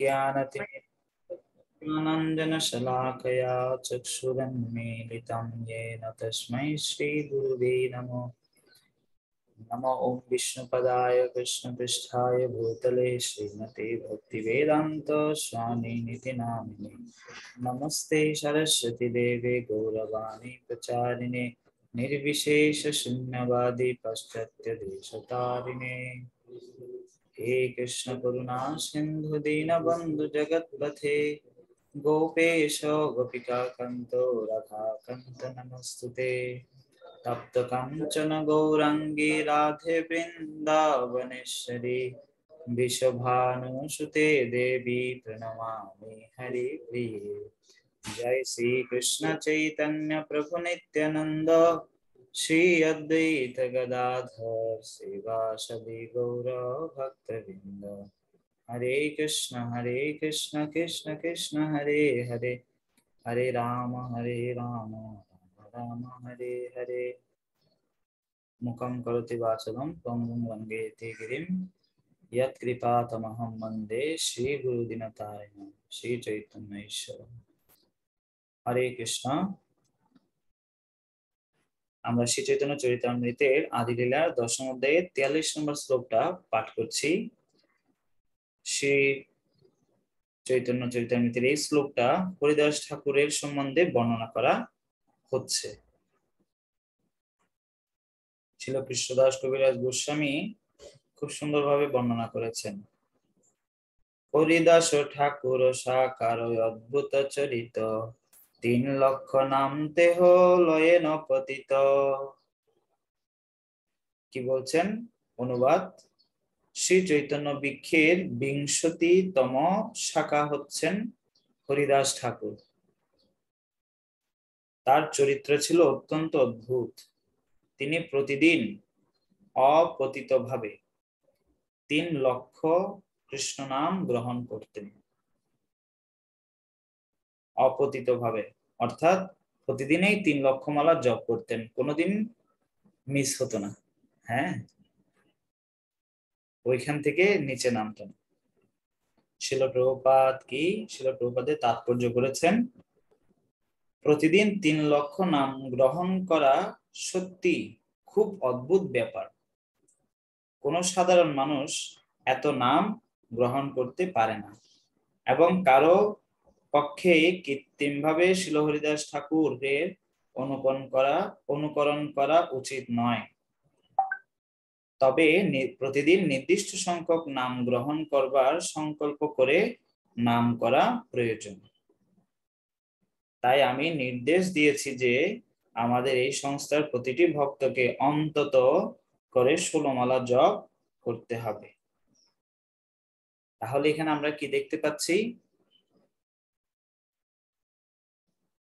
ज्ञानतिमिरानन्दनशलाकया चक्षुरन्मीलितं येन तस्मै श्रीगुरुवे नमो। नमो ॐ विष्णुपदाय कृष्णपृष्ठाय भूतले श्रीमते भक्तिवेदान्त स्वामिनिति नामिने नमस्ते सरस्वती देवे, गौरवाणी प्रचारिणे निर्विशेषशून्यवादी पाश्चात्यदेशतारिणे हे कृष्ण करुणा सिन्धु दीनबन्धु जगत्पथे गोपेश गोपिका कन्तो राधाकन्त नमस्तुते तप्त काञ्चन गौराङ्गी राधे वृन्दावनेश्वरी विश्वभानुसुते देवी प्रणमामि हरिप्रिये जय श्री श्री अद्वैत गदाधर शिवासदि गौरभक्तवृन्द हरे कृष्ण हरे कृष्ण कृष्ण कृष्ण, हरे हरे। हरे राम हरे राम राम हरे हरे। मुखम करोति वाचलं त्वं वङ्गेति गिरिं यत्कृपातमहं वंदे श्रीगुरुदिनतारिणं श्रीचैतन्यैश्वर हरे कृष्ण। আমরা শ্রী চৈতন্য চরিতামৃতের আদিলীলার দশম অধ্যায়ের তিয়াল্লিশ নম্বর শ্লোকটা পাঠ করছি। শ্রী চৈতন্য চরিতামৃতের এই শ্লোকটা হরিদাস ঠাকুরের সম্বন্ধে বর্ণনা করা হচ্ছে। ছিল কৃষ্ণদাস কবিরাজ গোস্বামী খুব সুন্দরভাবে বর্ণনা করেছেন। হরিদাস ঠাকুর সাকার অদ্ভুত চরিত তিন লক্ষ নাম দেহ লয়ে নপতিত কি বলছেন? অনুবাদ। শ্রী চৈতন্য বৃক্ষের বিংশতিতম শাখা হচ্ছেন হরিদাস ঠাকুর। তার চরিত্র ছিল অত্যন্ত অদ্ভুত। তিনি প্রতিদিন অপতিত ভাবে তিন লক্ষ কৃষ্ণ নাম গ্রহণ করতেন। অপতিত ভাবে অর্থাৎ প্রতিদিনই তিন লক্ষ মালা জপ করতেন। কোনোদিন মিস হতো না। হ্যাঁ? ওইখান থেকে নিচে নামতেন। শিল প্রভুপাত কি? শিল প্রভুপাদের তাৎপর্য করেছেন, প্রতিদিন তিন লক্ষ নাম গ্রহণ করা সত্যি খুব অদ্ভুত ব্যাপার। কোন সাধারণ মানুষ এত নাম গ্রহণ করতে পারে না। এবং কারও পক্ষে কৃত্রিম ভাবে শিলহরিদাস ঠাকুরের অনুকরণ করা অনুকরণ করা উচিত নয়। তবে প্রতিদিন নির্দিষ্ট সংখ্যক নাম গ্রহণ করবার সংকল্প করে নাম করা প্রয়োজন। তাই আমি নির্দেশ দিয়েছি যে আমাদের এই সংস্থার প্রতিটি ভক্তকে অন্তত করে ষোলমালা জপ করতে হবে। তাহলে এখানে আমরা কি দেখতে পাচ্ছি?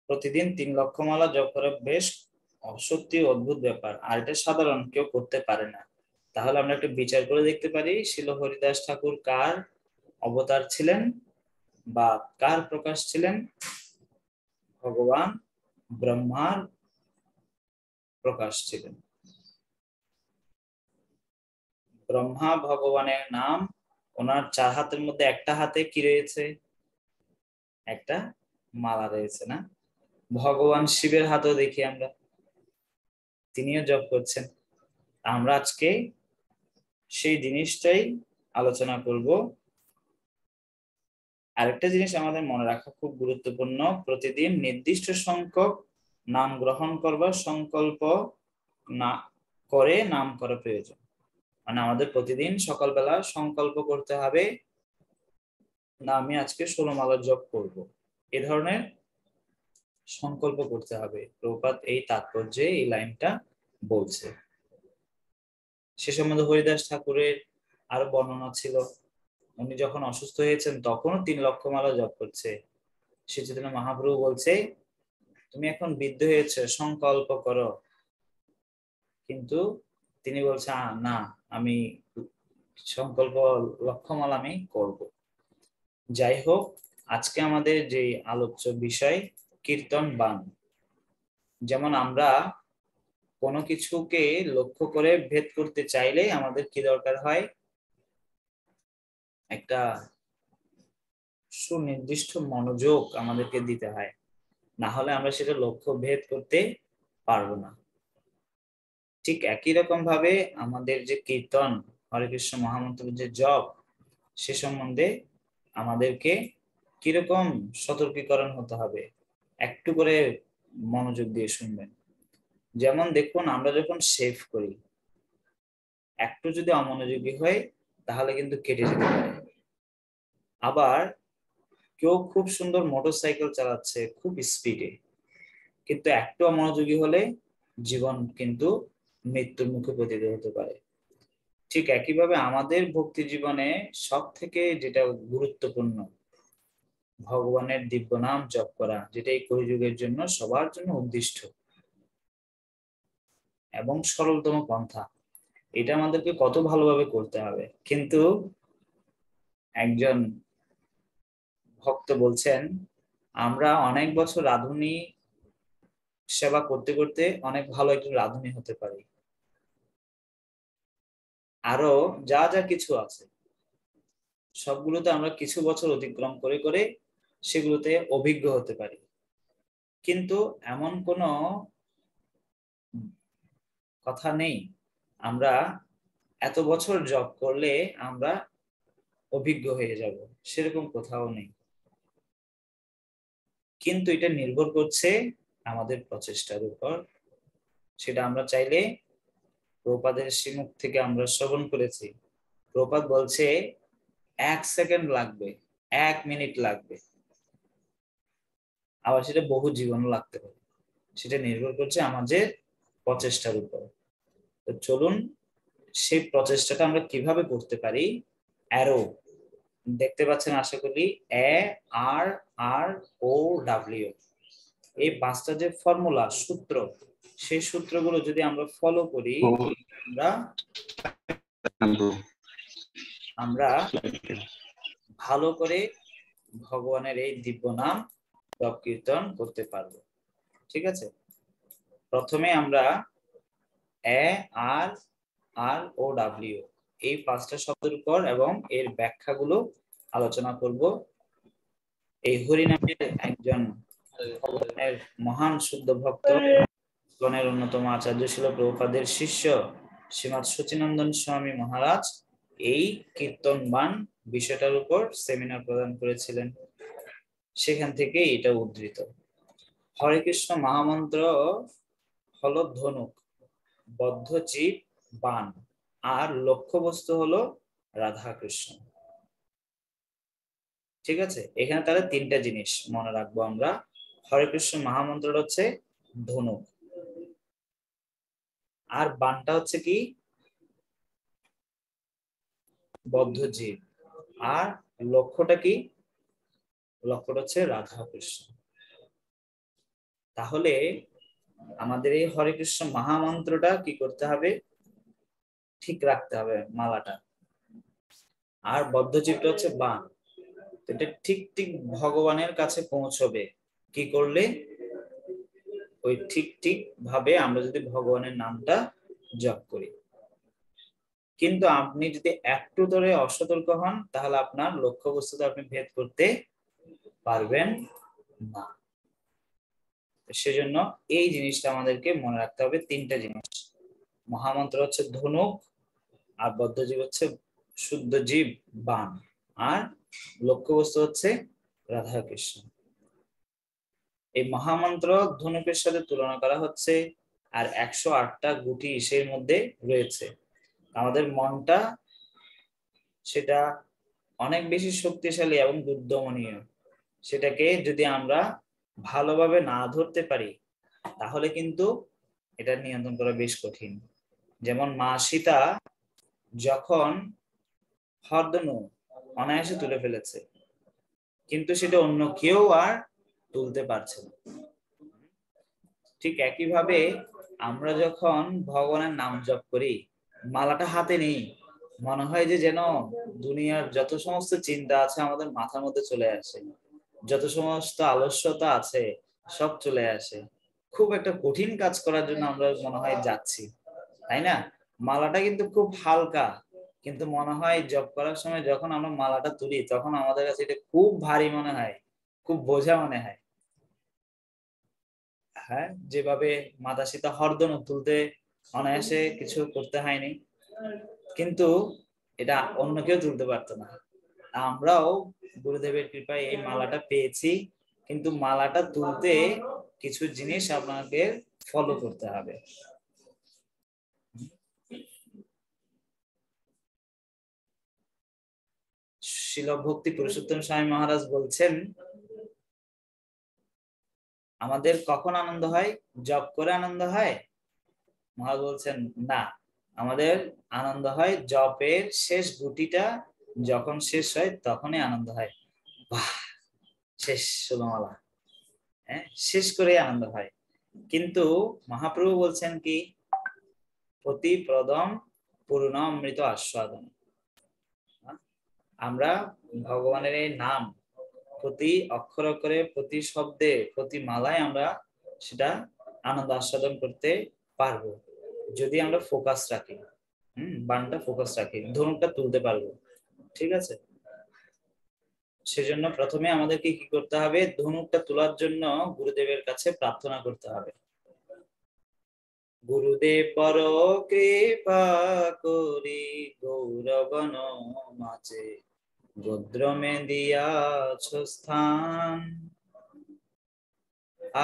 প্রতিদিন তিন লক্ষ মালা জপ করা বেশ সত্যি অদ্ভুত ব্যাপার। আর এটা সাধারণ কেউ করতে পারে না। তাহলে আমরা একটু বিচার করে দেখতে পারি, শিল হরিদাস ঠাকুর কার অবতার ছিলেন বা কার প্রকাশ ছিলেন? ভগবান ব্রহ্মার প্রকাশ ছিলেন। ব্রহ্মা ভগবানের নাম, ওনার চার হাতের মধ্যে একটা হাতে কি রয়েছে? একটা মালা রয়েছে না? ভগবান শিবের হাতেও দেখি আমরা। তিনিও জপ করছেন। আমরা আজকে সেই জিনিসটাই আলোচনা করব। আরেকটা জিনিস আমাদের মনে রাখা খুব গুরুত্বপূর্ণ, প্রতিদিন নির্দিষ্ট সংখ্যক নাম গ্রহণ করবার সংকল্প না, করে নাম করা প্রয়োজন। মানে আমাদের প্রতিদিন সকালবেলা সংকল্প করতে হবে, না, আমি আজকে ষোলো মালা জপ করব। এ ধরনের সংকল্প করতে হবে। প্রপাত এই তাৎপর্যে এই লাইনটা বলছে। সে সম্বন্ধে হরিদাস ঠাকুরের আরও বর্ণনা ছিল। উনি যখন অসুস্থ হয়েছেন, তখনও তিন লক্ষ মালা জপ করছে। সে চৈতন্য মহাপ্রভু বলছে, তুমি এখন বৃদ্ধ হয়েছে, সংকল্প করো। কিন্তু তিনি বলছে না, আমি সংকল্প, লক্ষ্যমালা আমি করব। যাই হোক, আজকে আমাদের যে আলোচ্য বিষয় কীর্তন বান। যেমন আমরা কোনো কিছুকে লক্ষ্য করে ভেদ করতে চাইলে আমাদের কি দরকার হয়? একটা সুনির্দিষ্ট মনোযোগ আমাদেরকে দিতে হয়। না হলে আমরা সেটা লক্ষ্য ভেদ করতে পারব না। ঠিক একই রকম ভাবে আমাদের যে কীর্তন, হরে কৃষ্ণ মহামন্ত্রের যে জব সে সম্বন্ধে আমাদেরকে কীরকম সতর্কীকরণ হতে হবে? একটু করে মনোযোগ দিয়ে শুনবেন। যেমন দেখুন, আমরা যখন সেভ করি, একটু যদি অমনোযোগী হয় তাহলে কিন্তু কেটে যেতে পারে। আবার কেউ খুব সুন্দর মোটরসাইকেল চালাচ্ছে খুব স্পিডে কিন্তু একটু অমনোযোগী হলে জীবন কিন্তু মৃত্যুর মুখে পতিত হতে পারে। ঠিক একইভাবে আমাদের ভক্তি জীবনে সব থেকে যেটা গুরুত্বপূর্ণ ভগবানের দিব্য নাম জপ করা, যেটা এই কলিযুগের জন্য সবার জন্য উদ্দিষ্ট। এবং সরলতম পন্থা। এটা আমাদেরকে কত ভালোভাবে করতে হবে। কিন্তু একজন ভক্ত বলছেন, আমরা অনেক বছর রাধুনী, সেবা করতে করতে অনেক ভালো একজন রাধুনী হতে পারি। আরও যা যা কিছু আছে, সবগুলোতে আমরা কিছু বছর অতিক্রম করে করে সেগুলোতে অভিজ্ঞ হতে পারি। কিন্তু এমন কোনো কথা নেই। আমরা এত বছর জব করলে আমরা অভিজ্ঞ হয়ে যাব, সেরকম কোথাও নেই। কিন্তু এটা নির্ভর করছে আমাদের প্রচেষ্টার উপর। সেটা আমরা চাইলে প্রপাদের শ্রীমুখ থেকে আমরা শ্রবণ করেছি। প্রপাত বলছে, এক সেকেন্ড লাগবে, এক মিনিট লাগবে। আবার সেটা বহু জীবনও লাগতে পারে। সেটা নির্ভর করছে আমাদের প্রচেষ্টার উপর। তো চলুন সেই প্রচেষ্টাটা আমরা কীভাবে করতে পারি? অ্যারো। দেখতে পাচ্ছেন আশা করি এ আর আর ও ডাব্লিউ। এই পাঁচটা যে ফর্মুলা সূত্র সেই সূত্রগুলো যদি আমরা ফলো করি আমরা আমরা ভালো করে ভগবানের এই দিব্য নাম জপ কীর্তন করতে পারব। ঠিক আছে? প্রথমে আমরা এ, আর আর, ও, ডাব্লিউ এই পাঁচটা শব্দের উপর এবং এর ব্যাখ্যাগুলো আলোচনা করব। এই হরিনামের একজন মহান শুদ্ধ ভক্ত গণের অন্যতম আচার্য ছিল প্রভুপাদের শিষ্য শ্রীমৎ সচিনন্দন স্বামী মহারাজ। এই কীর্তনবান বিষয়টার উপর সেমিনার প্রদান করেছিলেন। সেখান থেকে এটা উদ্ধৃত। হরে কৃষ্ণ মহামন্ত্র হলো ধনুক জীব বান আর লক্ষ্যবস্তু হলো রাধা কৃষ্ণ ঠিক আছে? এখানে তাহলে তিনটা জিনিস মনে রাখব আমরা। হরে কৃষ্ণ মহামন্ত্র হচ্ছে ধনুক। আর বানটা হচ্ছে কি? বদ্ধ জীব। আর লক্ষ্যটা কি? লক্ষ্যটা হচ্ছে রাধা কৃষ্ণ। তাহলে আমাদের এই হরে কৃষ্ণ মহামন্ত্রটা কি করতে হবে? ঠিক রাখতে হবে মালাটা। আর বদ্ধজীবটা হচ্ছে বান। এটা ঠিক ঠিক ভগবানের কাছে পৌঁছবে। কি করলে? ওই ঠিক ঠিক ভাবে আমরা যদি ভগবানের নামটা জপ করি। কিন্তু আপনি যদি একটু ধরে অসতর্ক হন, তাহলে আপনার লক্ষ্য বস্তুতে আপনি ভেদ করতে পারবেন না। সেজন্য এই জিনিসটা আমাদেরকে মনে রাখতে হবে, তিনটা জিনিস। মহামন্ত্র হচ্ছে ধনুক, আর বদ্ধজীব হচ্ছে শুদ্ধ জীব বান আর লক্ষ্যবস্তু হচ্ছে রাধা কৃষ্ণ এই মহামন্ত্র ধনুকের সাথে তুলনা করা হচ্ছে, আর একশো আটটা গুটি ইসের মধ্যে রয়েছে। আমাদের মনটা সেটা অনেক বেশি শক্তিশালী এবং দুর্দমনীয়। সেটাকে যদি আমরা ভালোভাবে না ধরতে পারি, তাহলে কিন্তু এটা নিয়ন্ত্রণ করা বেশ কঠিন। যেমন মা সীতা যখন হরদনু অনায়াসে তুলে ফেলেছে, কিন্তু সেটা অন্য কেউ আর তুলতে পারছে না। ঠিক একইভাবে আমরা যখন ভগবানের নাম জপ করি, মালাটা হাতে নেই, মনে হয় যে যেন দুনিয়ার যত সমস্ত চিন্তা আছে আমাদের মাথার মধ্যে চলে আসে। যত সমস্ত আলস্যতা আছে, সব চলে আসে। খুব একটা কঠিন কাজ করার জন্য আমরা মনে হয় যাচ্ছি, তাই না? মালাটা কিন্তু খুব হালকা, কিন্তু মনে হয় জব করার সময় যখন আমরা মালাটা তুলি, তখন আমাদের কাছে এটা খুব ভারী মনে হয়, খুব বোঝা মনে হয়। হ্যাঁ যেভাবে মাতা সীতা হরদন তুলতে অনায়াসে কিছু করতে হয়নি, কিন্তু এটা অন্য কেউ তুলতে পারতো না। আমরাও গুরুদেবের কৃপায় এই মালাটা পেয়েছি, কিন্তু মালাটা তুলতে কিছু জিনিস আপনাকে ফলো করতে হবে। শিল ভক্তি পুরুষোত্তম স্বামী মহারাজ বলছেন, আমাদের কখন আনন্দ হয়? জপ করে আনন্দ হয়? মহারাজ বলছেন, না, আমাদের আনন্দ হয় জপের শেষ গুটিটা যখন শেষ হয়, তখনই আনন্দ হয়। বাহ, শেষ সুলমালা হ্যাঁ শেষ করে আনন্দ হয়। কিন্তু মহাপ্রভু বলছেন কি, প্রতি প্রদম পূর্ণ অমৃত আস্বাদন আমরা ভগবানের এই নাম প্রতি অক্ষর অক্ষরে, প্রতি শব্দে, প্রতি মালায় আমরা সেটা আনন্দ আস্বাদন করতে পারব। যদি আমরা ফোকাস রাখি, হম বানটা ফোকাস রাখি, ধনুকটা তুলতে পারব। ঠিক আছে? সেজন্য প্রথমে আমাদেরকে কি করতে হবে? ধনুকটা তোলার জন্য গুরুদেবের কাছে প্রার্থনা করতে হবে। গুরুদেব পর কৃপা করি গৌরবন মাঝে গোদ্রমে দিয়াছ স্থান।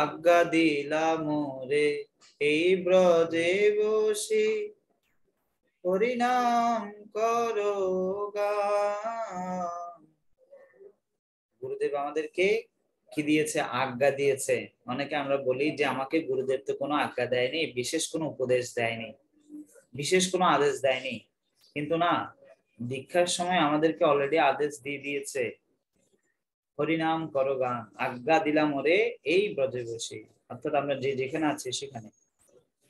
আজ্ঞা দিলা মোরে এই ব্রজে বসি। হরিনাম করো গুরুদেব আমাদেরকে কি দিয়েছে? আজ্ঞা দিয়েছে। অনেকে আমরা বলি যে আমাকে গুরুদেব তো কোনো আজ্ঞা দেয়নি, বিশেষ কোনো উপদেশ দেয়নি, বিশেষ কোনো আদেশ দেয়নি। কিন্তু না, দীক্ষার সময় আমাদেরকে অলরেডি আদেশ দিয়ে দিয়েছে। হরিনাম করো গান, আজ্ঞা দিলাম ওরে, এই ব্রজে বসে। অর্থাৎ আমরা যে যেখানে আছি সেখানে।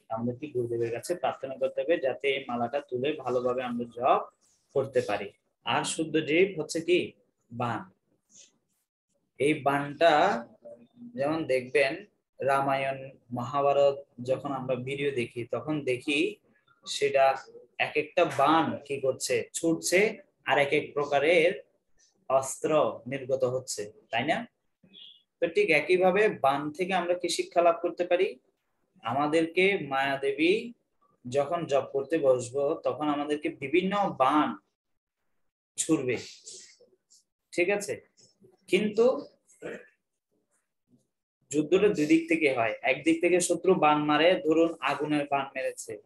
আমরা আমাদেরকে গুরুদেবের কাছে প্রার্থনা করতে হবে যাতে এই মালাটা তুলে ভালোভাবে আমরা জব করতে পারি। আর শুদ্ধ জীব হচ্ছে কি? বান। এই বানটা যেমন দেখবেন, রামায়ণ, মহাভারত, যখন আমরা ভিডিও দেখি, তখন দেখি সেটা এক একটা বান কি করছে, ছুটছে, আর এক এক প্রকারের অস্ত্র নির্গত হচ্ছে, তাই না? তো ঠিক একইভাবে বান থেকে আমরা কি শিক্ষা লাভ করতে পারি? আমাদেরকে মায়া দেবী যখন জব করতে বসবো, তখন আমাদেরকে বিভিন্ন বান ছুড়বে, ঠিক আছে? কিন্তু যুদ্ধটা দুই দিক থেকে হয়। একদিক থেকে শত্রু বান মারে, ধরুন আগুনের বান মেরেছে।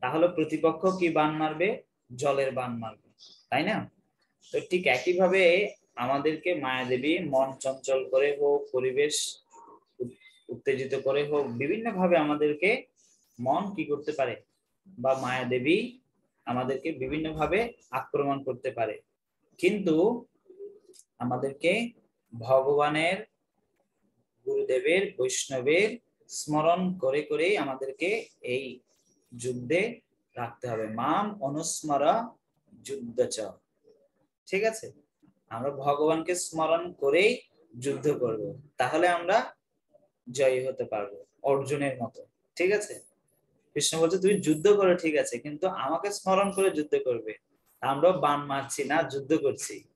তাহলে প্রতিপক্ষ কি বান মারবে? জলের বান মারবে। তাই না? তো ঠিক একইভাবে আমাদেরকে মায়াদেবী মন চঞ্চল করে হোক, পরিবেশ উত্তেজিত করে হোক বিভিন্ন ভাবে আমাদেরকে মন কি করতে পারে? বা মায়াদেবী আমাদেরকে বিভিন্ন ভাবে আক্রমণ করতে পারে। কিন্তু আমাদেরকে ভগবানের, গুরুদেবের, বৈষ্ণবের স্মরণ করে করে আমাদেরকে এই যুদ্ধে রাখতে হবে। মাম অনুস্মরা যুদ্ধ ঠিক আছে? আমরা ভগবানকে স্মরণ করেই যুদ্ধ করব। তাহলে আমরা জয়ী হতে পারব অর্জুনের মতো। ঠিক আছে? কৃষ্ণ বলছে, তুমি যুদ্ধ করো, ঠিক আছে, কিন্তু আমাকে স্মরণ করে যুদ্ধ করবে। আমরা বান মারছি না, যুদ্ধ করছি।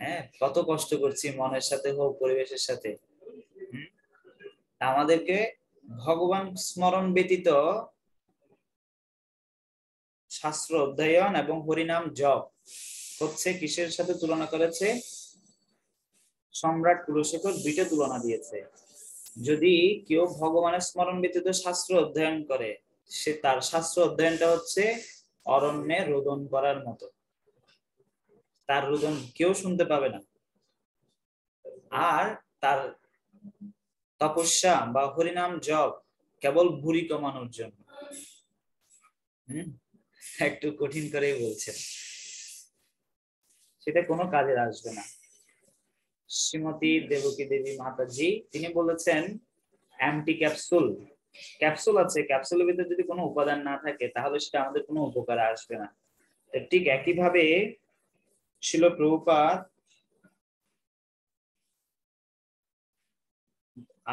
হ্যাঁ কত কষ্ট করছি মনের সাথে হোক, পরিবেশের সাথে। আমাদেরকে ভগবান স্মরণ ব্যতীত শাস্ত্র অধ্যয়ন এবং হরিনাম জপ হচ্ছে কিসের সাথে তুলনা করেছে? সম্রাট কুলশেখর দুইটা তুলনা দিয়েছে। যদি কেউ ভগবানের স্মরণ ব্যতীত শাস্ত্র অধ্যয়ন করে, সে তার শাস্ত্র অধ্যয়নটা হচ্ছে অরণ্যে রোদন করার মতো। তার রোদন কেউ শুনতে পাবে না। আর তার তপস্যা বা হরিনাম জপ কেবল ভুরি কমানোর জন্য। একটু কঠিন করেই বলছেন। সেটা কোনো কাজে আসবে না। শ্রীমতী দেবকী দেবী মাতাজি, তিনি বলেছেন অ্যান্টি ক্যাপসুল ক্যাপসুল আছে ক্যাপসুলের ভিতরে যদি কোনো উপাদান না থাকে, তাহলে সেটা আমাদের কোনো উপকারে আসবে না। ঠিক একইভাবে শিল প্রভুপাত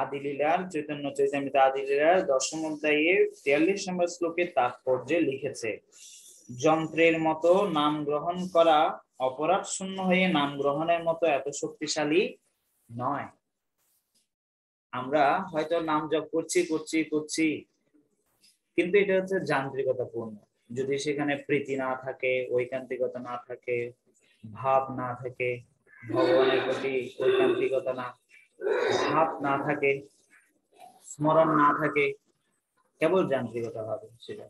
আদিলীলার, চৈতন্য চৈতন্য আদিলীলার দশম অধ্যায়ে তিয়াল্লিশ নম্বর শ্লোকে তাৎপর্যে লিখেছে, যন্ত্রের মতো নাম গ্রহণ করা অপরাধ শূন্য হয়ে নাম গ্রহণের মতো এত শক্তিশালী নয়। আমরা হয়তো নাম জপ করছি করছি করছি, কিন্তু এটা হচ্ছে যান্ত্রিকতাপূর্ণ। যদি সেখানে প্রীতি না থাকে, ঐকান্তিকতা না থাকে ভাব না থাকে, ভগবানের প্রতি ঐকান্তিকতা না, ভাব না থাকে, স্মরণ না থাকে, কেবল যান্ত্রিকতা হবে সেটা।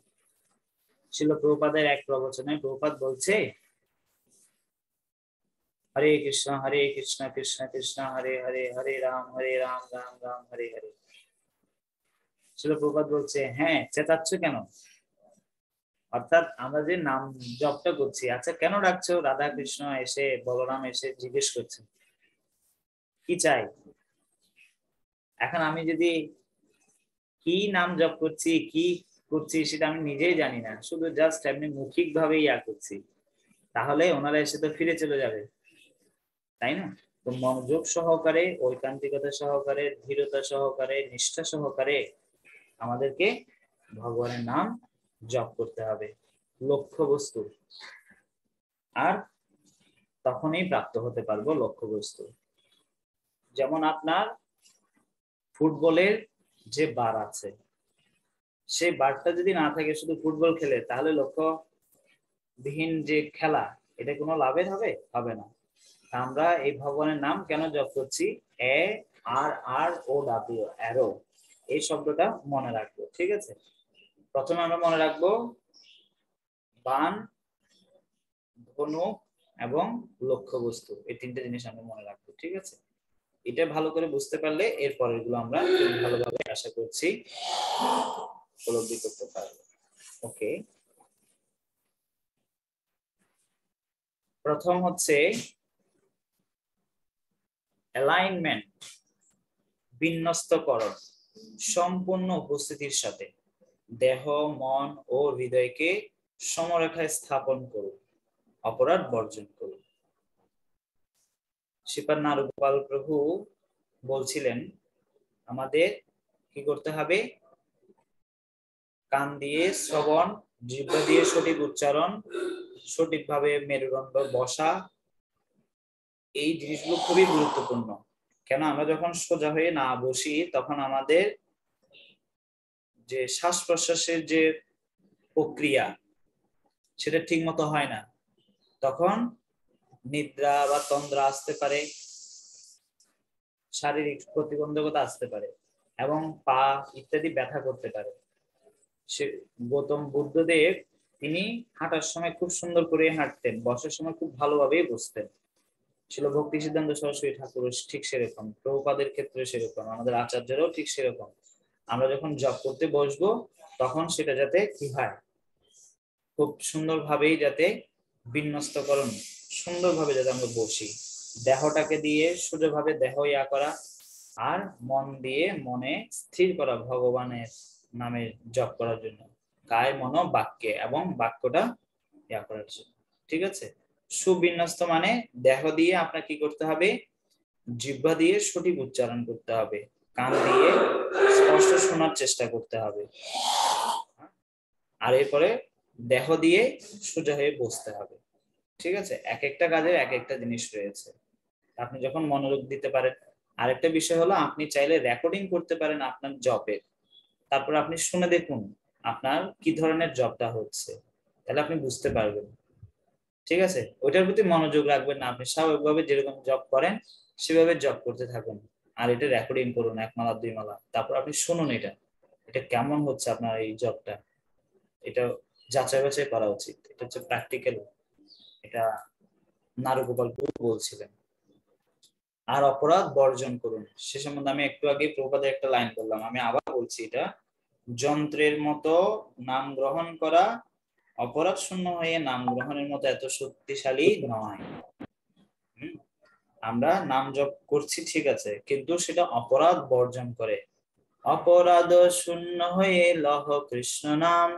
ছিল প্রভুপাদের এক প্রবচনে প্রভুপাদ বলছে, হরে কৃষ্ণ হরে কৃষ্ণ কৃষ্ণ কৃষ্ণ, হরে হরে হরে রাম হরে রাম রাম রাম, হরে হরে। ছিল প্রভুপাদ বলছে হ্যাঁ চেতাচ্ছ কেন? অর্থাৎ আমরা যে নাম জপটা করছি আচ্ছা কেন ডাকছো? রাধা কৃষ্ণ এসে, বলরাম এসে জিজ্ঞেস করছে। কি চাই? এখন আমি যদি কি নাম জপ করছি, কি করছি সেটা আমি নিজেই জানি না। শুধু জাস্ট এমনি মৌখিক ভাবে ইয়া করছি। তাহলে ওনারা এসে তো ফিরে চলে যাবে। তাই না? তো মনোযোগ সহকারে, ঐকান্তিকতা সহকারে, ধীরতা সহকারে, নিষ্ঠা সহকারে আমাদেরকে ভগবানের নাম জপ করতে হবে। লক্ষ্য বস্তু আর তখনই প্রাপ্ত হতে পারব লক্ষ্য বস্তু যেমন আপনার ফুটবলের যে বার আছে, সেই বারটা যদি না থাকে শুধু ফুটবল খেলে, তাহলে লক্ষ্য বিহীন যে খেলা, এটা কোনো লাভের হবে? হবে না। আমরা এই ভগবানের নাম কেন জপ করছি? A R R O W arrow. এই শব্দটা মনে রাখব, ঠিক আছে? প্রথমে আমরা মনে রাখব বান, ধনুক এবং লক্ষ্য বস্তু এই তিনটে জিনিস আমরা মনে রাখব, ঠিক আছে? এটা ভালো করে বুঝতে পারলে এর পরেরগুলো আমরা ভালোভাবে আশা করছি উপলব্ধি করতে পারব। ওকে। প্রথম হচ্ছে অ্যালাইনমেন্ট বিন্যস্তকরণ, সম্পূর্ণ উপস্থিতির সাথে। দেহ, মন ও হৃদয়কে সমরেখায় স্থাপন করুন, অপরাধ বর্জন করুন। শ্রীপাদ নারুগোপাল প্রভু বলছিলেন, আমাদের কি করতে হবে? কান দিয়ে শ্রবণ, জিহ্ব দিয়ে সঠিক উচ্চারণ, সঠিকভাবে মেরুদণ্ড বসা, এই জিনিসগুলো খুবই গুরুত্বপূর্ণ। কেন? আমরা যখন সোজা হয়ে না বসি, তখন আমাদের যে শ্বাস প্রশ্বাসের যে প্রক্রিয়া, সেটা ঠিক মতো হয় না। তখন নিদ্রা বা তন্দ্রা আসতে পারে, শারীরিক প্রতিবন্ধকতা আসতে পারে এবং পা ইত্যাদি ব্যথা করতে পারে। সে গৌতম বুদ্ধদেব, তিনি হাঁটার সময় খুব সুন্দর করে হাঁটতেন, বসার সময় খুব ভালোভাবেই বসতেন। ছিল ভক্তি সিদ্ধান্ত সরস্বতী ঠাকুর ঠিক সেরকম, প্রভুপাদের ক্ষেত্রে সেরকম, আমাদের আচার্যরাও ঠিক সেরকম। আমরা যখন জব করতে বসবো, তখন সেটা যাতে কি হয়? খুব সুন্দরভাবেই যাতে বিন্যস্তকরণ সুন্দরভাবে যাতে আমরা বসি। দেহটাকে দিয়ে সোজাভাবে দেহ ইয়া করা আর মন দিয়ে মনে স্থির করা ভগবানের নামে জপ করার জন্য। কায় মন বাক্যে এবং বাক্যটা ইয়া করার জন্য। ঠিক আছে? সুবিন্যস্ত মানে দেহ দিয়ে আপনার কি করতে হবে? জিহ্বা দিয়ে সঠিক উচ্চারণ করতে হবে। কান দিয়ে স্পষ্ট শোনার চেষ্টা করতে হবে। আর এরপরে দেহ দিয়ে সোজা হয়ে বসতে হবে। ঠিক আছে? এক একটা কাজের এক একটা জিনিস রয়েছে। আপনি যখন মনোযোগ দিতে পারেন, আরেকটা বিষয় হলো আপনি চাইলে রেকর্ডিং করতে পারেন আপনার জবের তারপর আপনি শুনে দেখুন আপনার কি ধরনের জবটা হচ্ছে। তাহলে আপনি বুঝতে পারবেন। ঠিক আছে? ওইটার প্রতি মনোযোগ রাখবেন না। আপনি স্বাভাবিকভাবে যেরকম জব করেন, সেভাবে জব করতে থাকুন। আর এটা রেকর্ডিং করুন, এক মালা, দুই মালা। তারপর আপনি শুনুন এটা। এটা কেমন হচ্ছে আপনার এই জবটা এটা যাচাই বাছাই করা উচিত। এটা হচ্ছে প্র্যাকটিক্যাল এটা নারুগোপাল বলছিলেন। আর অপরাধ বর্জন করুন। সে সম্বন্ধে আমি একটু আগে প্রপাদের একটা লাইন বললাম। আমি আবার বলছি এটা। যন্ত্রের মতো নাম গ্রহণ করা, অপরাধ শূন্য হয়ে নাম গ্রহণের মতো এত শক্তিশালী নয়। আমরা নাম জপ করছি, ঠিক আছে, কিন্তু সেটা অপরাধ বর্জন করে। অপরাধ শূন্য হয়ে লহ কৃষ্ণ নাম।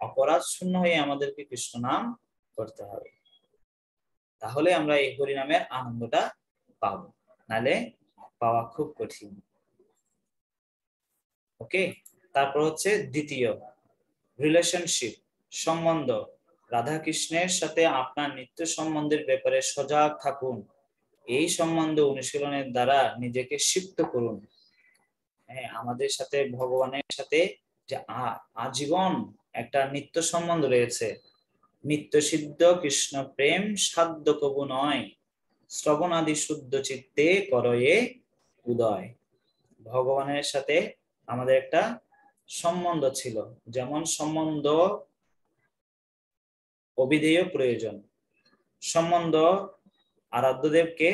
অপরাধ শূন্য হয়ে আমাদেরকে কৃষ্ণ নাম করতে হবে। তাহলে আমরা এই হরিনামের আনন্দটা পাবো। নালে পাওয়া খুব কঠিন। ওকে? তারপর হচ্ছে দ্বিতীয় রিলেশনশিপ সম্বন্ধ। রাধা কৃষ্ণের সাথে আপনার নিত্য সম্বন্ধের ব্যাপারে সজাগ থাকুন। এই সম্বন্ধে অনুশীলনের দ্বারা নিজেকে সিক্ত করুন। হ্যাঁ আমাদের সাথে, ভগবানের সাথে যে আজীবন একটা নিত্য সম্বন্ধ রয়েছে। নিত্য সিদ্ধ কৃষ্ণ প্রেম সাধ্য কবু নয়, শ্রবণাদি শুদ্ধ চিত্তে করয়ে উদয়। ভগবানের সাথে আমাদের একটা সম্বন্ধ ছিল, যেমন সম্বন্ধ অবিধেয় প্রয়োজন। সম্বন্ধ আরাধ্যদেবকে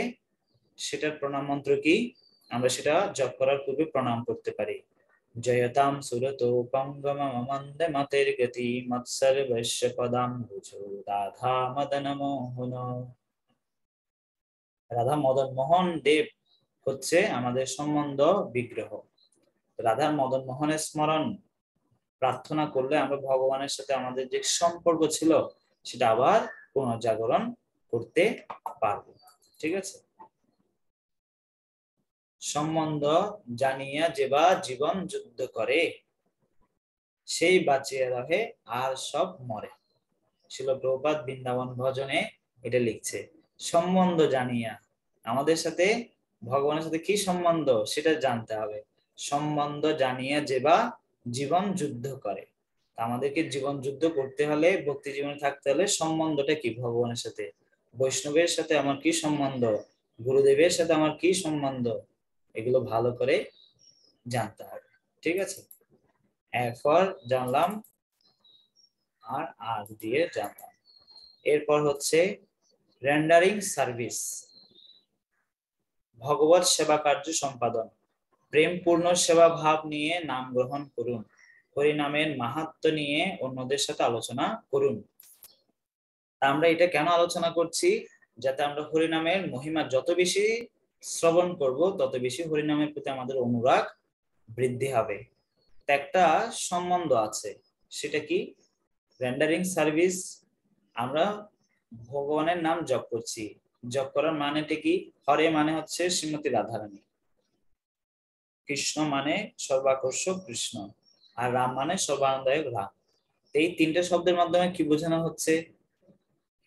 সেটার প্রণাম মন্ত্র কি? আমরা সেটা জপ করার পূর্বে প্রণাম করতে পারি। জয়তাম সুরতোপঙ্গমমন্দে মতের গতি মৎসর্বস্য পদাম ভুজো। রাধা মদন মোহন। রাধা মদন মোহন দেব হচ্ছে আমাদের সম্বন্ধ বিগ্রহ। রাধা মদন মোহনের স্মরণ প্রার্থনা করলে আমরা ভগবানের সাথে আমাদের যে সম্পর্ক ছিল, সেটা আবার পুনর্জাগরণ করতে পারব। ঠিক আছে? সম্বন্ধ জানিয়া যেবা জীবন যুদ্ধ করে, সেই বাঁচিয়ে রহে আর সব মরে। ছিল প্রপাত বৃন্দাবন ভজনে এটা লিখছে, সম্বন্ধ জানিয়া। আমাদের সাথে, ভগবানের সাথে কি সম্বন্ধ? সেটা জানতে হবে। সম্বন্ধ জানিয়া যেবা জীবন যুদ্ধ করে। আমাদেরকে জীবন যুদ্ধ করতে হলে, ভক্তি জীবনে থাকতে হলে সম্বন্ধটা কি ভগবানের সাথে? বৈষ্ণবের সাথে আমার কি সম্বন্ধ? গুরুদেবের সাথে আমার কি সম্বন্ধ? এগুলো ভালো করে জানতে হবে, ঠিক আছে? এরপর জানলাম আর আর দিয়ে জানলাম। এরপর হচ্ছে রেন্ডারিং সার্ভিস ভগবত সেবা কার্য সম্পাদন, প্রেমপূর্ণ সেবা ভাব নিয়ে নাম গ্রহণ করুন, হরিনামের মাহাত্ম নিয়ে অন্যদের সাথে আলোচনা করুন। আমরা এটা কেন আলোচনা করছি? যাতে আমরা হরিনামের মহিমা যত বেশি শ্রবণ করব, তত বেশি হরিনামের প্রতি আমাদের অনুরাগ বৃদ্ধি হবে। একটা সম্বন্ধ আছে, সেটা কি? রেন্ডারিং সার্ভিস আমরা ভগবানের নাম জপ করছি। জপ করার মানেটা কি? হরে মানে হচ্ছে শ্রীমতী রাধারানী। কৃষ্ণ মানে সর্বাকর্ষক কৃষ্ণ, আর রাম মানে সর্বানন্দায়ক রাম। এই তিনটা শব্দের মাধ্যমে কি বোঝানো হচ্ছে?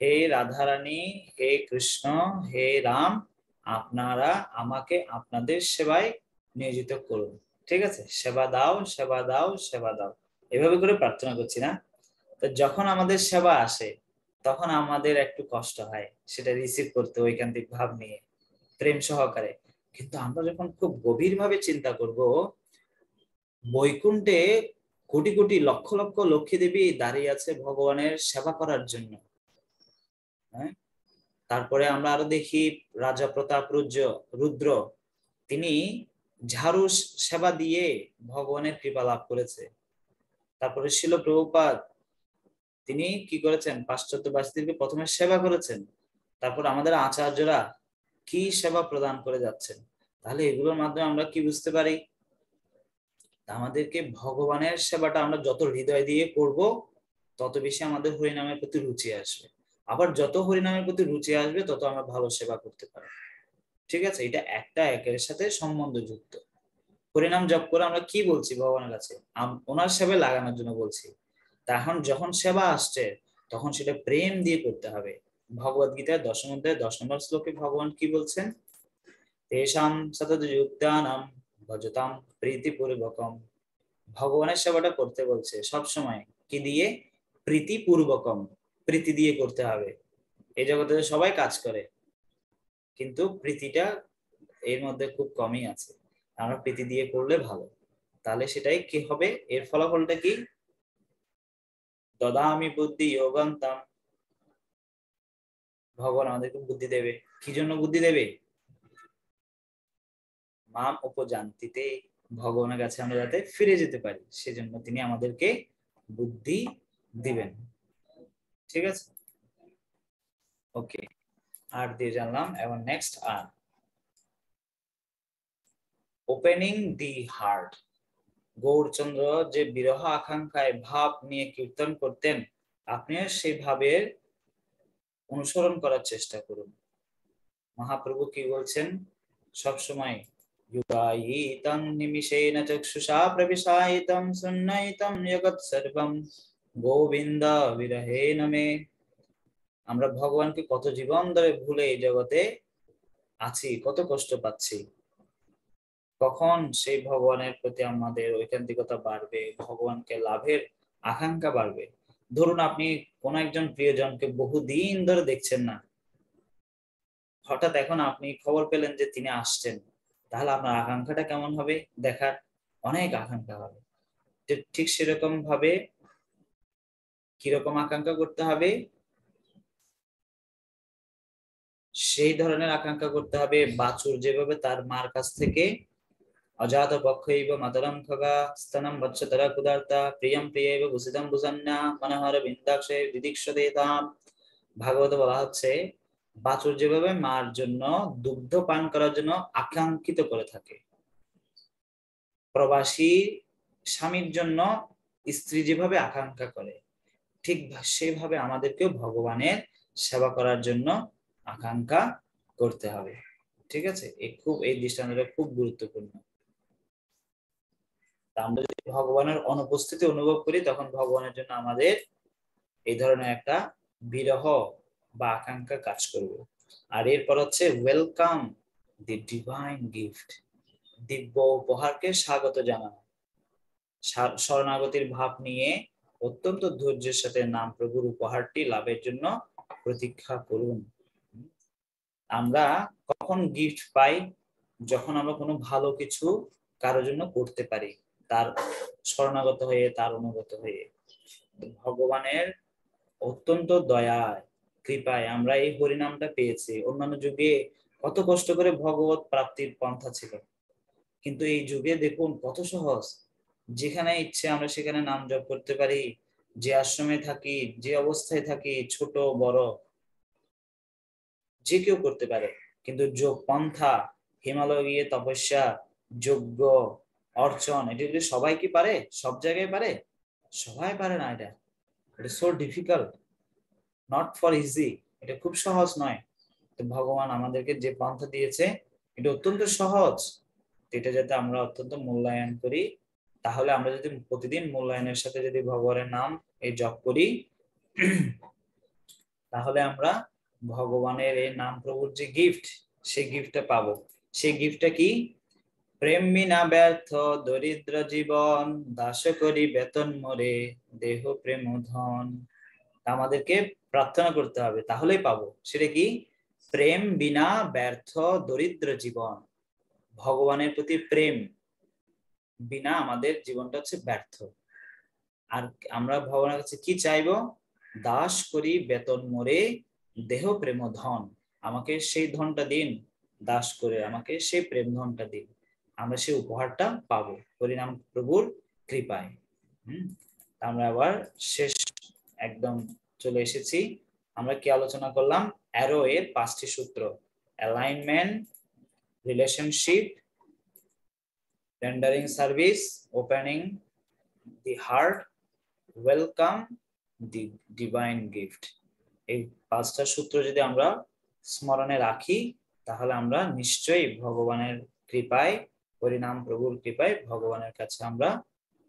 হে রাধারানী, হে কৃষ্ণ, হে রাম, আপনারা আমাকে আপনাদের সেবায় নিয়োজিত করুন। ঠিক আছে? সেবা দাও সেবা দাও সেবা দাও। এভাবে করে প্রার্থনা করছি না। তো যখন আমাদের সেবা আসে, তখন আমাদের একটু কষ্ট হয়, সেটা রিসিভ করতে, ঐকান্তিক ভাব নিয়ে, প্রেম সহকারে। কিন্তু আমরা যখন খুব গভীরভাবে চিন্তা করব, বৈকুণ্ঠে কোটি কোটি লক্ষ লক্ষ লক্ষ্মী দেবী দাঁড়িয়ে আছে ভগবানের সেবা করার জন্য। হ্যাঁ? তারপরে আমরা আরও দেখি রাজা প্রতাপ, রুদ্র রুদ্র। তিনি ঝাড়ু সেবা দিয়ে ভগবানের কৃপা লাভ করেছে। তারপরে শিল প্রভুপাত তিনি কি করেছেন? পাশ্চাত্যবাসীদেরকে প্রথমে সেবা করেছেন। তারপর আমাদের আচার্যরা কি সেবা প্রদান করে যাচ্ছেন? তাহলে এগুলোর মাধ্যমে আমরা কি বুঝতে পারি? আমাদেরকে ভগবানের সেবাটা আমরা যত হৃদয় দিয়ে করব, তত বেশি আমাদের হরিনামের প্রতি রুচি আসবে। আবার যত হরিনামের প্রতি রুচি আসবে, তত আমরা ভালো সেবা করতে পারব। ঠিক আছে? এটা একটা একের সাথে সম্বন্ধ যুক্ত। হরিনাম জপ করে আমরা কি বলছি ভগবানের কাছে? ওনার সেবায় লাগানোর জন্য বলছি। তখন যখন সেবা আসছে, তখন সেটা প্রেম দিয়ে করতে হবে। ভগবত গীতায় দশম অধ্যায় দশ নম্বর শ্লোকে ভগবান কি বলছেন? তেষাম সতত যুক্তানাম ভজতাম প্রীতিপূর্বকম। ভগবানের সেবাটা করতে বলছে সব সময় কি দিয়ে? প্রীতিপূর্বকম। প্রীতি দিয়ে করতে হবে। এই জগতে সবাই কাজ করে, কিন্তু প্রীতিটা এর মধ্যে খুব কমই আছে। আমরা প্রীতি দিয়ে করলে ভালো। তাহলে সেটাই কি হবে? এর ফলাফলটা কি? দদামি বুদ্ধি যোগান্তাম। ভগবান আমাদেরকে বুদ্ধি দেবে। কি জন্য বুদ্ধি দেবে? মাম উপজান্তিতে ভগবানের কাছে আমরা যাতে ফিরে যেতে পারি, সেজন্য তিনি আমাদেরকে বুদ্ধি দিবেন। ঠিক আছে? ওকে আর দিয়ে জানলাম এবং নেক্সট আর ওপেনিং দি হার্ট গৌরচন্দ্র যে বিরহ আকাঙ্ক্ষায় ভাব নিয়ে কীর্তন করতেন, আপনিও সেভাবে অনুসরণ করার চেষ্টা করুন। মহাপ্রভু কি বলছেন? সবসময় যুগায়িতং নিমিষেণ চক্ষুষা প্রবিশায়িতং সুন্নয়িতং জগৎ সর্বম। গোবিন্দ বিরহে নামে। আমরা ভগবানকে কত জীবন ধরে ভুলে এই জগতে আছি, কত কষ্ট পাচ্ছি। কখন সেই ভগবানের প্রতি আমাদের ঐকান্তিকতা বাড়বে, ভগবানকে লাভের আকাঙ্ক্ষা বাড়বে। ধরুন আপনি কোন একজন প্রিয়জনকে বহুদিন ধরে দেখছেন না। হঠাৎ এখন আপনি খবর পেলেন যে তিনি আসছেন। তাহলে আপনার আকাঙ্ক্ষাটা কেমন হবে? দেখার অনেক আকাঙ্ক্ষা হবে। ঠিক সেরকম ভাবে কীরকম আকাঙ্ক্ষা করতে হবে? সেই ধরনের আকাঙ্ক্ষা করতে হবে। বাছুর যেভাবে তার মার কাছ থেকে অজাত পক্ষৈব মাতরম খগা স্তনম বৎসতরা কুদার্তা প্রিয়ম প্রিয়ৈব ভূষিতম ভূষণ্যা মনোহর বিন্দাক্ষে দিদিক্ষদেতাম ভাগবত বলা হচ্ছে, বাছুর যেভাবে মার জন্য দুগ্ধ পান করার জন্য আকাঙ্ক্ষিত করে থাকে। প্রবাসী স্বামীর জন্য স্ত্রী যেভাবে আকাঙ্ক্ষা করে ঠিক সেভাবে আমাদেরকেও ভগবানের সেবা করার জন্য আকাঙ্ক্ষা করতে হবে। ঠিক আছে? এই খুব, এই দৃষ্টান্তটা খুব গুরুত্বপূর্ণ। আমরা যদি ভগবানের অনুপস্থিতি অনুভব করি, তখন ভগবানের জন্য আমাদের এই ধরনের একটা বিরহ বা আকাঙ্ক্ষা কাজ করবে। আর এরপর হচ্ছে ওয়েলকাম দি ডিভাইন গিফট দিব্য উপহারকে স্বাগত জানানো। শরণাগতির ভাব নিয়ে অত্যন্ত ধৈর্যের সাথে নাম প্রভুর উপহারটি লাভের জন্য প্রতীক্ষা করুন। আমরা কখন গিফট পাই, যখন আমরা কোনো ভালো কিছু কারোর জন্য করতে পারি, তার শরণাগত হয়ে, তার অনুগত হয়ে। ভগবানের অত্যন্ত দয়ায়, কৃপায় আমরা এই হরিনামটা পেয়েছি। অন্যান্য যুগে কত কষ্ট করে ভগবত প্রাপ্তির পন্থা ছিল। কিন্তু এই যুগে দেখুন কত সহজ। যেখানে ইচ্ছে আমরা সেখানে নাম জপ করতে পারি, যে আশ্রমে থাকি, যে অবস্থায় থাকি, ছোট, বড়, যে কেউ করতে পারে। কিন্তু যোগ পন্থা, হিমালয় গিয়ে তপস্যা যোগ্য অর্চন, এটি সবাই কি পারে? সব জায়গায় পারে? সবাই পারে না এটা। এটা so difficult not for easy এটা খুব সহজ নয়। তো ভগবান আমাদেরকে যে পন্থা দিয়েছে, এটা অত্যন্ত সহজ। এটা যাতে আমরা অত্যন্ত মূল্যায়ন করি তাহলে আমরা যদি প্রতিদিন মূল্যায়নের সাথে যদি ভগবানের নাম এই জপ করি, তাহলে আমরা ভগবানের এই নাম প্রভুর যে গিফট সেই গিফটটা পাবো। সেই গিফটটা কি? প্রেম বিনা ব্যর্থ, দরিদ্র জীবন, দাস করি বেতন মরে, দেহ প্রেম ধন। আমাদেরকে প্রার্থনা করতে হবে, তাহলেই পাবো। সেটা কি? প্রেম বিনা ব্যর্থ, দরিদ্র জীবন। ভগবানের প্রতি প্রেম। বিনা আমাদের জীবনটা হচ্ছে ব্যর্থ। আর আমরা ভগবানের কাছে কি চাইব? দাস করি বেতন মরে দেহ প্রেম ধন। আমাকে সেই ধনটা দিন, দাস করে আমাকে সেই প্রেম ধনটা দিন। আমরা সেই উপহারটা পাবো। হরিনাম প্রভুর কৃপায়। হম? আমরা আবার শেষ একদম চলে এসেছি। আমরা কি আলোচনা করলাম? অ্যারো এর পাঁচটি সূত্র। Alignment, relationship rendering service opening the heart welcome the divine gift এই পাঁচটা সূত্র যদি আমরা স্মরণে রাখি, তাহলে আমরা নিশ্চয়ই ভগবানের কৃপায়, হরিনাম প্রভুর কৃপায় ভগবানের কাছে আমরা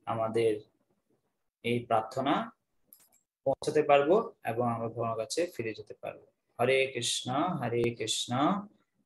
আমাদের এই প্রার্থনা পৌঁছাতে পারব এবং আমরা ভগবানের কাছে ফিরে যেতে পারব। হরে কৃষ্ণ হরে কৃষ্ণ।